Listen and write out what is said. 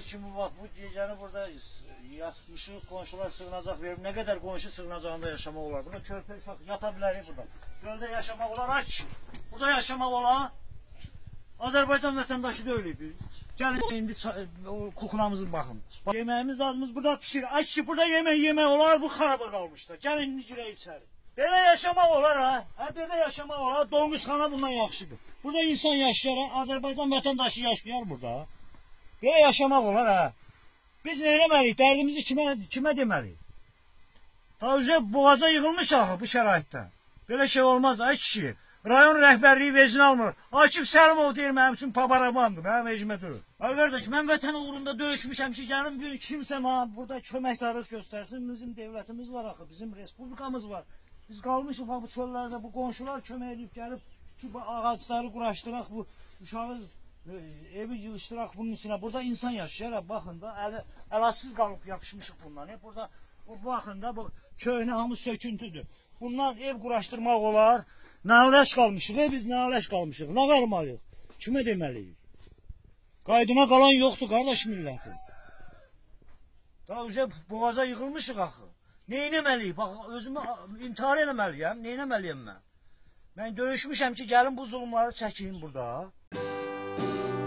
Gördüğünüz kimi bak bu gecəni burada yatmışıq, qonşular sığınacaq verib. Nə qədər qonşu sığınacağında yaşamaq olar? Burada körpə uşaq yata bilərik burada. Göldə yaşamaq olar, aç. Burada yaşamaq olar. Azərbaycan vətəndaşı deyilik biz. Gəlin indi kukunamızı baxın. Bax, Yeməyimiz adımız burada pişir. Ay ki burada yemək yemək olar, bu xaraba qalmışlar. Gəlin indi girək içəri. Belə yaşamaq olar ha. Ha belə yaşamaq olar. Donqusxana bundan yaxşıdır. Burada insan yaşayar. Azərbaycan vətəndaşı yaşayar burada. Belə yaşamaq olar ha. Biz nə etməliyik? Dərdimizi kimə kimə deməliyik? Tavsiyə boğaza yığılmış axı bu şəraitdə. Belə şey olmaz ay kişi. Rayon rəhbərliyi vezin almır. Akif Səlimov deyir mənim üçün pabaramandır, mənim ecimə durur. Ay qardaş, mən vətən uğrunda döyüşmüşəm ki, gəlin bir kimsə mənə burada köməkdarlıq göstərsin. Bizim dövlətimiz var axı, bizim respublikamız var. Biz qalmışıq bu çöllərdə, bu qonşular kömək edib gəlib ki, bu ağacları quraşdıraq, bu uşağı evi yığışdıraq bunun içinə. Burada insan yaşayır, ha, baxın da, əli, əlatsız qalıb yapışmışıq bundan. E, burada bu baxın da bu köhnə hamı söküntüdür. Bundan ev quraşdırmaq olar. Naləş qalmışıq, e, biz naləş qalmışıq. Nə verməliyik? Kimə deməliyik? Qaydına qalan yoxdur qardaş millətin. Daha üzə boğaza yığılmışıq axı. Nə etməliyik? Bax özümü intihar etməliyəm. Nə etməliyəm mən? Mən döyüşmüşəm ki, gəlin bu zulmları çəkin burada. Bye.